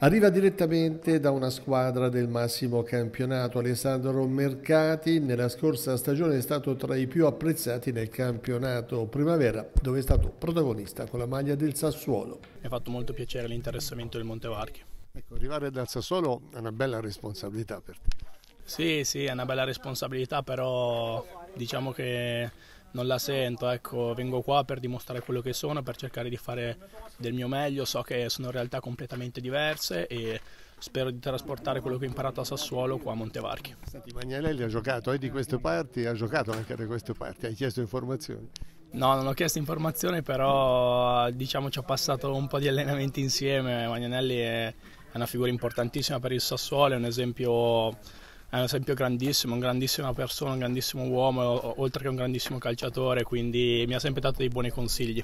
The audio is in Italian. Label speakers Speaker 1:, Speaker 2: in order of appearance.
Speaker 1: Arriva direttamente da una squadra del massimo campionato. Alessandro Mercati nella scorsa stagione è stato tra i più apprezzati nel campionato primavera, dove è stato protagonista con la maglia del Sassuolo.
Speaker 2: Mi ha fatto molto piacere l'interessamento del Montevarchi.
Speaker 1: Ecco, arrivare dal Sassuolo è una bella responsabilità per te.
Speaker 2: Sì, sì, è una bella responsabilità, però diciamo che non la sento, ecco, vengo qua per dimostrare quello che sono, per cercare di fare del mio meglio, so che sono realtà completamente diverse e spero di trasportare quello che ho imparato a Sassuolo qua a Montevarchi.
Speaker 1: Senti, Magnanelli ha giocato, è di queste parti, ha giocato anche da queste parti, hai chiesto informazioni?
Speaker 2: No, non ho chiesto informazioni, però diciamo ci ho passato un po' di allenamenti insieme, Magnanelli è una figura importantissima per il Sassuolo, è un esempio è un esempio grandissimo, una grandissima persona, un grandissimo uomo, oltre che un grandissimo calciatore, quindi mi ha sempre dato dei buoni consigli.